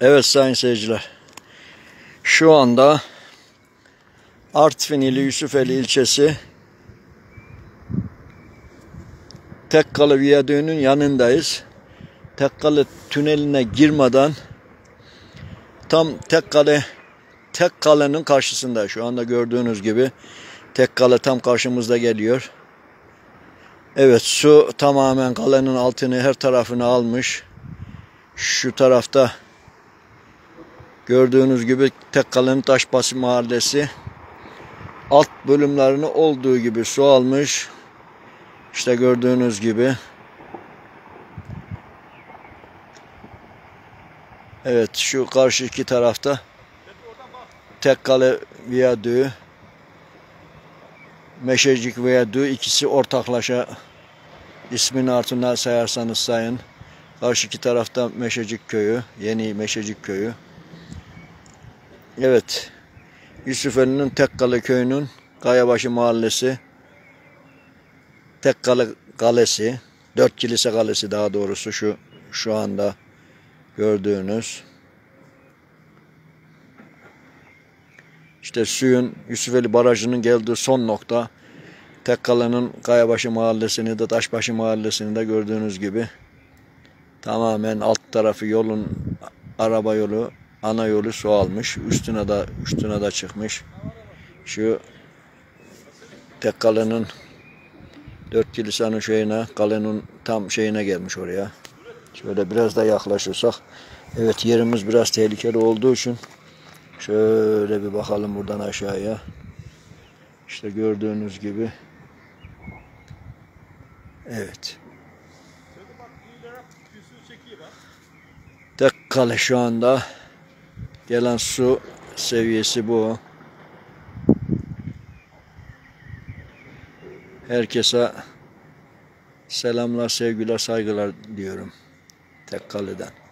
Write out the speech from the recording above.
Evet sayın seyirciler. Şu anda Artvin ili Yusufeli ilçesi Tekkalı Viyadüğü'nün yanındayız. Tekkalı tüneline girmeden tam Tekkale Tekkale'nin karşısında şu anda gördüğünüz gibi Tekkale tam karşımızda geliyor. Evet su tamamen kalenin altını her tarafını almış. Şu tarafta gördüğünüz gibi Tekkale'nin Taşbası Mahallesi alt bölümlerini olduğu gibi su almış. İşte gördüğünüz gibi. Evet şu karşı iki tarafta Tekkale Viyadüğü Meşecik Viyadüğü ikisi ortaklaşa ismini artına sayarsanız sayın. Karşı iki tarafta Meşecik Köyü, Yeni Meşecik Köyü. Evet, Yusufeli'nin Tekkale Köyü'nün Kayabaşı Mahallesi, Tekkale Kalesi, Dört Kilise Kalesi daha doğrusu şu şu anda gördüğünüz. İşte suyun Yusufeli Barajı'nın geldiği son nokta Tekkale'nin Kayabaşı Mahallesi'ni de Taşbaşı Mahallesi'ni de gördüğünüz gibi tamamen alt tarafı yolun araba yolu ana yolu su almış. Üstüne de üstüne de çıkmış. Şu tek kalenin dört kilisenin şeyine, kalenin tam şeyine gelmiş oraya. Şöyle biraz da yaklaşırsak. Evet yerimiz biraz tehlikeli olduğu için şöyle bir bakalım buradan aşağıya. İşte gördüğünüz gibi. Evet. Tek kale şu anda gelen su seviyesi bu. Herkese selamlar, sevgiler, saygılar diyorum. Tek kaleden.